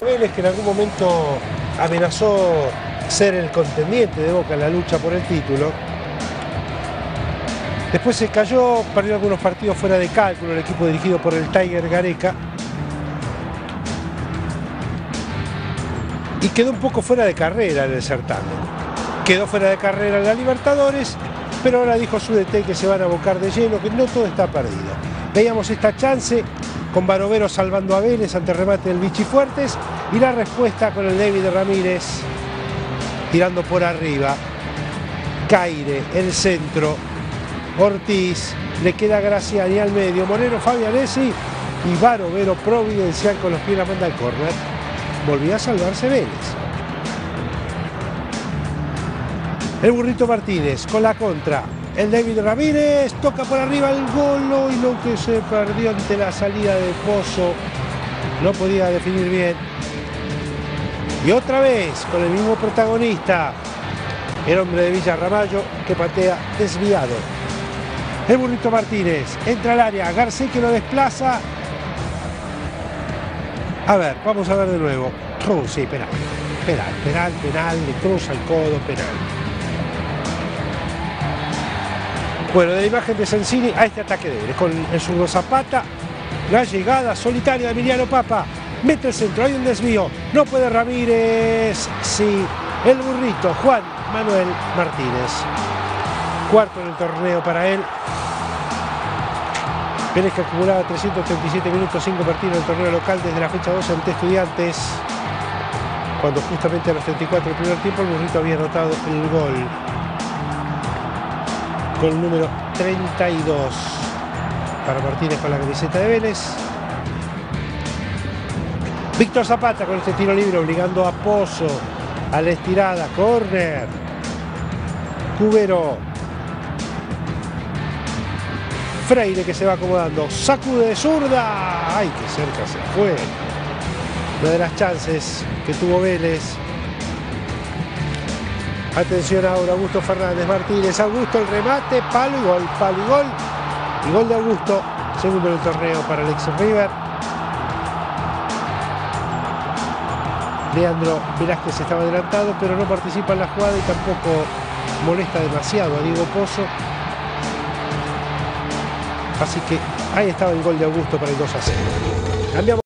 Vélez que en algún momento amenazó ser el contendiente de Boca en la lucha por el título. Después se cayó, perdió algunos partidos fuera de cálculo el equipo dirigido por el Tiger Gareca. Y quedó un poco fuera de carrera en el certamen. Quedó fuera de carrera en la Libertadores, pero ahora dijo su DT que se van a abocar de lleno, que no todo está perdido. Veíamos esta chance con Barovero salvando a Vélez ante remate del Vichy Fuertes y la respuesta con el David Ramírez tirando por arriba. Caire, el centro, Ortiz, le queda Graciani al medio, Moreno Fabianesi y Barovero providencial con los pies la manda al córner. Volvía a salvarse Vélez. El burrito Martínez con la contra. El David Ramírez toca por arriba el golo y lo que se perdió ante la salida de Pozo. No podía definir bien. Y otra vez con el mismo protagonista. El hombre de Villa Ramallo que patea desviado. El burrito Martínez entra al área. García que lo desplaza. A ver, vamos a ver de nuevo. Oh, sí, penal. Penal, penal, penal. Le cruza el codo, penal. Bueno, de la imagen de Sensini a este ataque de Vélez, con el zurdo Zapata, la llegada solitaria de Emiliano Papa, mete el centro, hay un desvío, no puede Ramírez, sí, el burrito, Juan Manuel Martínez. Cuarto en el torneo para él. Vélez que acumulaba 337 minutos, 5 partidos en el torneo local desde la fecha 12 ante estudiantes. Cuando justamente a los 34 del primer tiempo el burrito había anotado el gol con el número 32 para Martínez con la camiseta de Vélez. Víctor Zapata con este tiro libre obligando a Pozo a la estirada, córner. Cubero. Freire que se va acomodando, sacude de zurda. ¡Ay, qué cerca se fue! Una de las chances que tuvo Vélez Atención ahora, Augusto Fernández Martínez. Augusto el remate, palo y gol, palo y gol. Y gol de Augusto, segundo del torneo para Alex River. Leandro Velázquez estaba adelantado, pero no participa en la jugada y tampoco molesta demasiado a Diego Pozo. Así que ahí estaba el gol de Augusto para el 2 a 0. Cambiamos